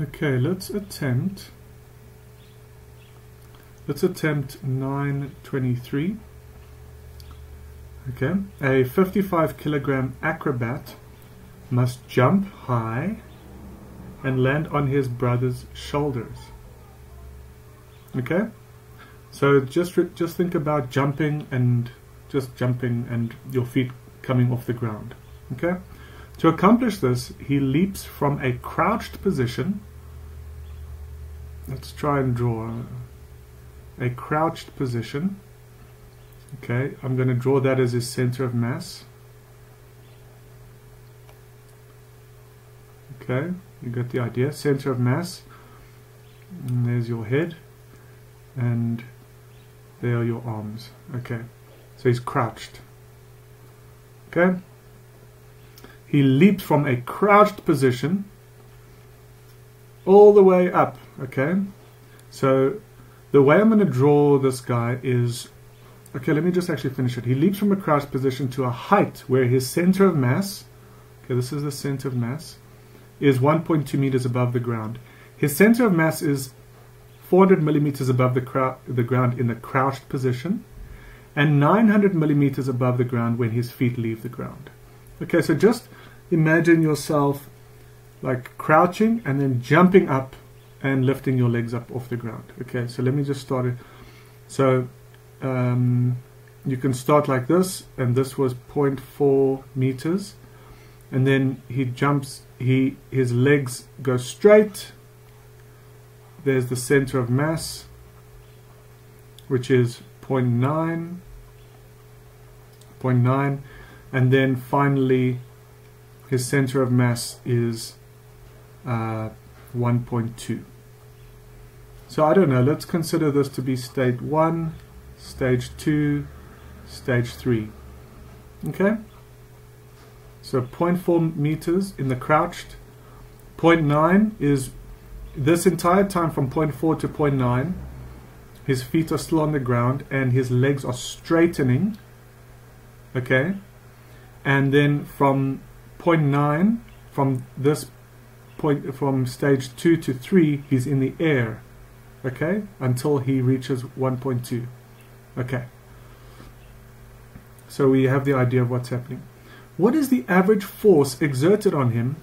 Okay, let's attempt. Let's attempt 923. Okay, a 55 kilogram acrobat must jump high and land on his brother's shoulders. Okay, so just just think about jumping and just jumping and your feet coming off the ground. Okay, to accomplish this, he leaps from a crouched position. Let's try and draw a crouched position. Okay, I'm going to draw that as his center of mass. Okay, you got the idea. Center of mass. And there's your head. And there are your arms. Okay, so he's crouched. Okay, he leaps from a crouched position all the way up. Okay, so the way I'm going to draw this guy is okay let me just actually finish it. He leaps from a crouched position to a height where his center of mass okay this is the center of mass is 1.2 meters above the ground. His center of mass is 400 millimeters above the, the ground in the crouched position and 900 millimeters above the ground when his feet leave the ground. Okay so just imagine yourself like crouching and then jumping up and lifting your legs up off the ground. Okay, so let me just start it. So um, you can start like this, and this was 0.4 meters, and then he jumps. He his legs go straight. There's the center of mass, which is 0.9, 0.9, and then finally his center of mass is uh, 1.2. So I don't know, let's consider this to be state 1, stage 2, stage 3. Okay? So 0.4 meters in the crouched. 0.9 is this entire time from 0.4 to 0.9. His feet are still on the ground and his legs are straightening. Okay? And then from 0.9, from this point from stage 2 to 3 he's in the air okay until he reaches 1.2 okay. So we have the idea of what's happening. What is the average force exerted on him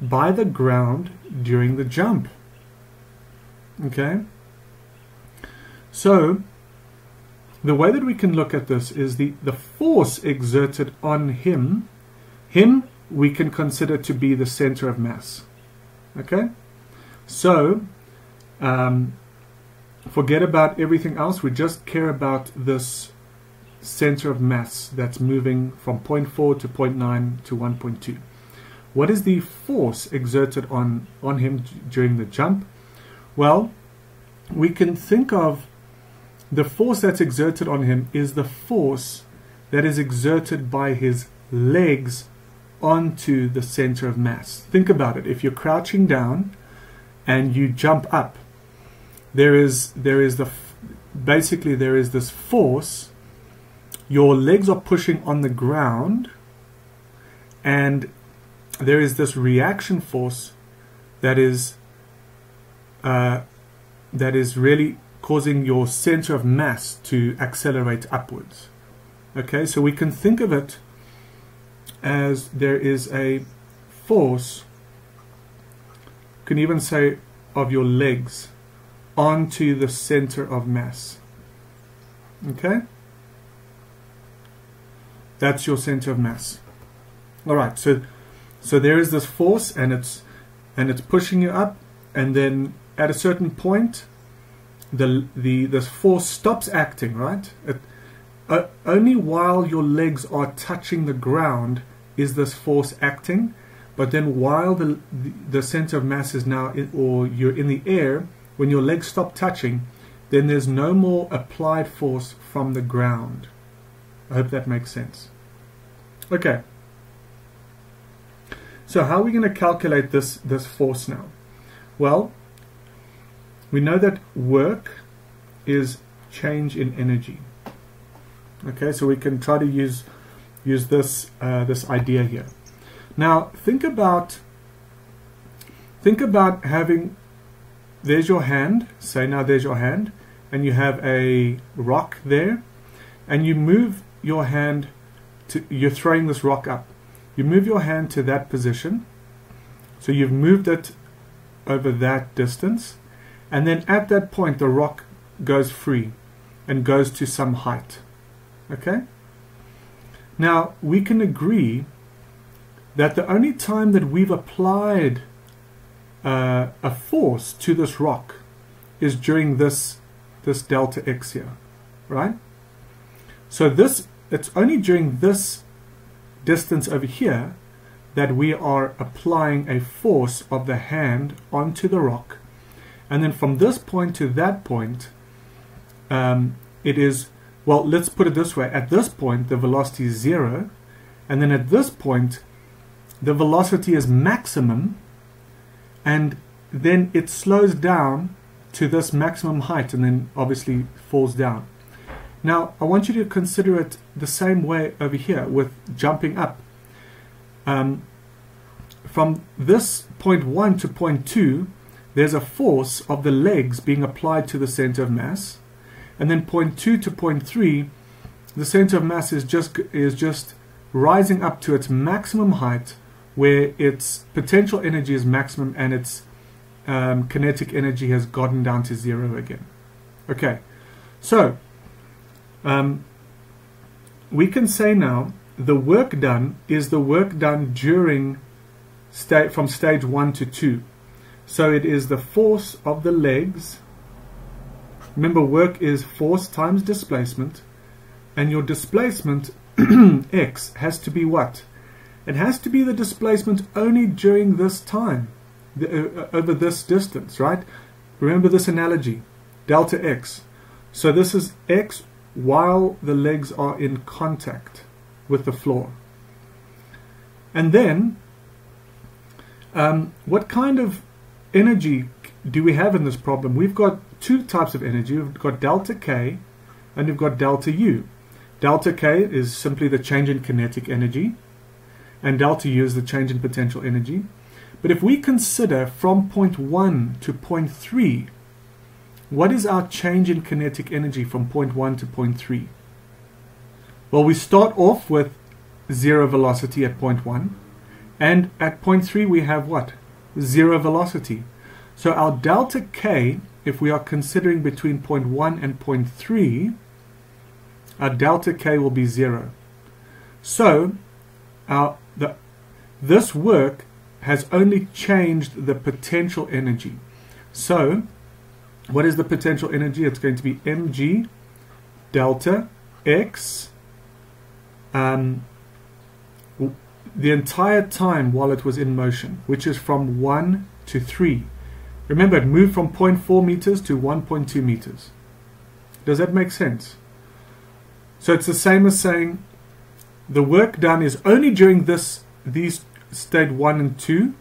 by the ground during the jump? Okay. So the way that we can look at this is the the force exerted on him him we can consider to be the center of mass Okay? So, um, forget about everything else. We just care about this center of mass that's moving from 0.4 to 0.9 to 1.2. What is the force exerted on, on him during the jump? Well, we can think of the force that's exerted on him is the force that is exerted by his legs onto the center of mass. Think about it. If you're crouching down and you jump up, there is there is the basically there is this force. Your legs are pushing on the ground, and there is this reaction force that is uh, that is really causing your center of mass to accelerate upwards. Okay, so we can think of it as there is a force, can even say of your legs, onto the center of mass. Okay? That's your center of mass. Alright, so so there is this force and it's and it's pushing you up and then at a certain point the the this force stops acting, right? It, uh, only while your legs are touching the ground is this force acting. But then while the, the, center of mass is now, in, or you're in the air, when your legs stop touching, then there's no more applied force from the ground. I hope that makes sense. Okay. So how are we going to calculate this, this force now? Well, we know that work is change in energy. Okay, so we can try to use use this uh, this idea here. Now think about think about having, there's your hand, say now there's your hand, and you have a rock there, and you move your hand to, you're throwing this rock up. You move your hand to that position, so you've moved it over that distance, and then at that point the rock goes free and goes to some height. Okay? Now, we can agree that the only time that we've applied uh, a force to this rock is during this, this delta x here, right? So this, it's only during this distance over here that we are applying a force of the hand onto the rock. And then from this point to that point, um, it is, well, let's put it this way. At this point, the velocity is zero. And then at this point, the velocity is maximum. And then it slows down to this maximum height and then obviously falls down. Now, I want you to consider it the same way over here with jumping up. Um, from this point 1 to point 2, there's a force of the legs being applied to the center of mass. And then point 2 to point 3, the center of mass is just, is just rising up to its maximum height where its potential energy is maximum and its um, kinetic energy has gotten down to zero again. Okay, so um, we can say now the work done is the work done during sta from stage 1 to 2. So it is the force of the legs. Remember work is force times displacement and your displacement x has to be what? It has to be the displacement only during this time, the, uh, uh over this distance, right? Remember this analogy, delta x. So this is x while the legs are in contact with the floor. And then, um, what kind of energy do we have in this problem? We've got two types of energy. We've got delta K and we've got delta U. Delta K is simply the change in kinetic energy and delta U is the change in potential energy. But if we consider from point 1 to point 3 what is our change in kinetic energy from point 1 to point 3? Well, we start off with zero velocity at point 1. And at point 3 we have what? Zero velocity. So our delta k, if we are considering between point 1 and point 3, our delta k will be 0. So our, the, this work has only changed the potential energy. So what is the potential energy? It's going to be mg delta x um, the entire time while it was in motion, which is from 1 to 3. Remember, it moved from 0.4 meters to 1.2 meters. Does that make sense? So it's the same as saying the work done is only during this these state 1 and 2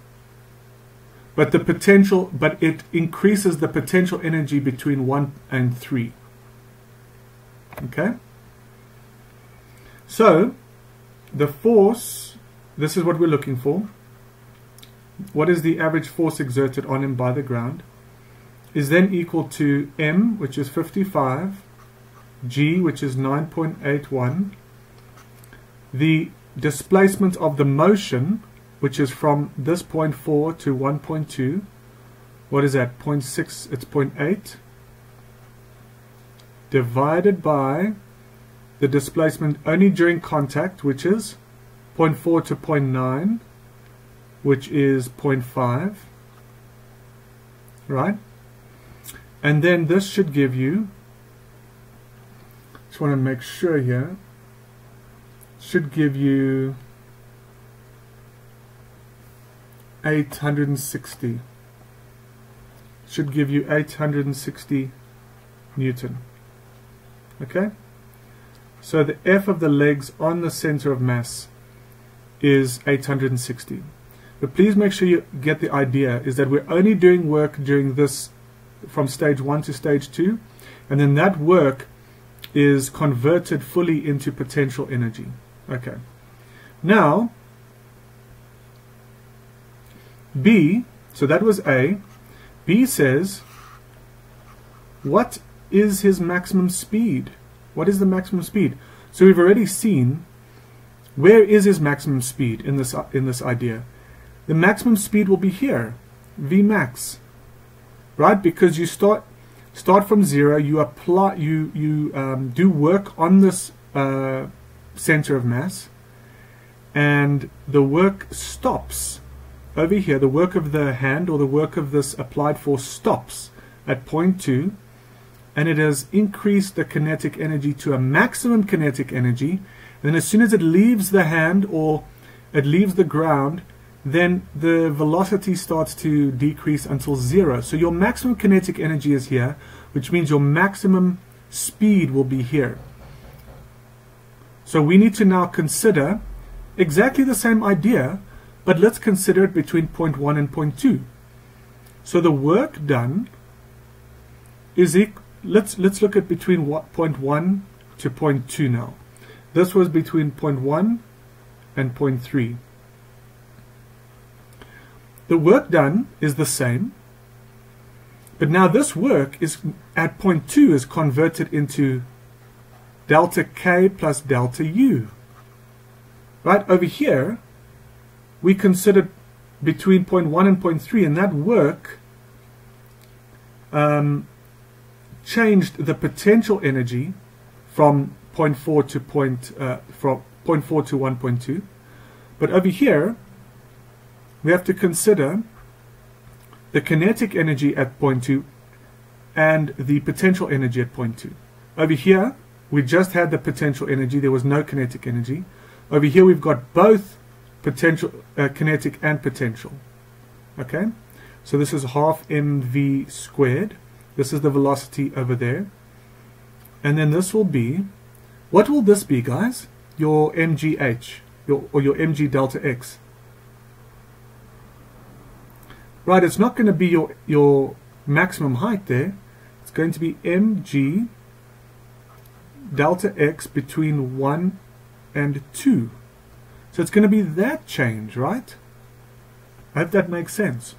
but the potential but it increases the potential energy between 1 and 3 okay so the force this is what we're looking for what is the average force exerted on him by the ground is then equal to m which is 55 g which is 9.81 the displacement of the motion which is from this point 4 to 1.2. What is that? 0.6, it's 0.8 divided by the displacement only during contact, which is 0.4 to 0.9, which is 0.5, right? And then this should give you, just want to make sure here, should give you 860 should give you 860 Newton. Okay? So the F of the legs on the center of mass is 860 but please make sure you get the idea is that we're only doing work during this from stage 1 to stage 2 and then that work is converted fully into potential energy okay now B So that was A. B says, what is his maximum speed? What is the maximum speed? So we've already seen where is his maximum speed in this in this idea. The maximum speed will be here, V max, right? Because you start start from zero, you apply, you you um, do work on this uh, center of mass, and the work stops over here. The work of the hand or the work of this applied force stops at point two, and it has increased the kinetic energy to a maximum kinetic energy. And then as soon as it leaves the hand or it leaves the ground, then the velocity starts to decrease until zero. So your maximum kinetic energy is here, which means your maximum speed will be here. So we need to now consider exactly the same idea, but let's consider it between point 1 and point 2. So the work done is equal, let's let's look at between what, point 1 to point 2 now. This was between point 1 and point 3. The work done is the same, but now this work is at point 2 is converted into delta k plus delta u. Right over here, we considered between point 1 and point 3, and that work um, changed the potential energy from point 4 to point, uh, from point 4 to 1.2. But over here, we have to consider the kinetic energy at point 2 and the potential energy at point 2. Over here, we just had the potential energy, there was no kinetic energy. Over here, we've got both potential, uh, kinetic and potential. Okay, so this is half mv squared. This is the velocity over there. And then this will be, what will this be, guys? Your mgh, your, or your mg delta x. Right, it's not going to be your, your maximum height there. It's going to be mg delta x between 1 and 2. So it's going to be that change, right? I hope that makes sense.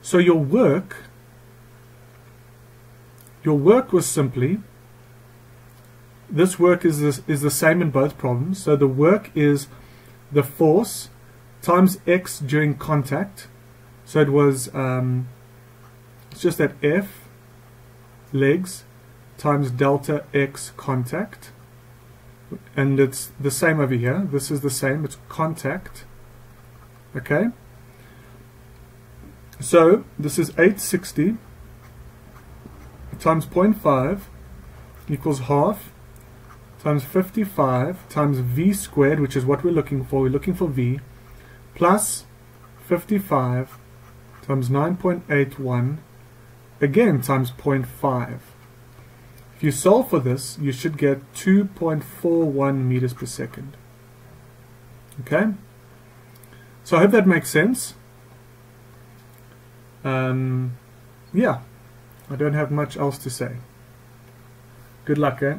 So your work, your work was simply, this work is, this, is the same in both problems. So the work is the force times x during contact. So it was, um, it's just that F legs times delta x contact. And it's the same over here. This is the same. It's contact. Okay. So this is 860 times 0.5 equals half times 55 times v squared, which is what we're looking for. We're looking for v, plus 55 times 9.81, again times 0.5. If you solve for this, you should get 2.41 meters per second. Okay? So I hope that makes sense. Um, yeah, I don't have much else to say. Good luck, eh?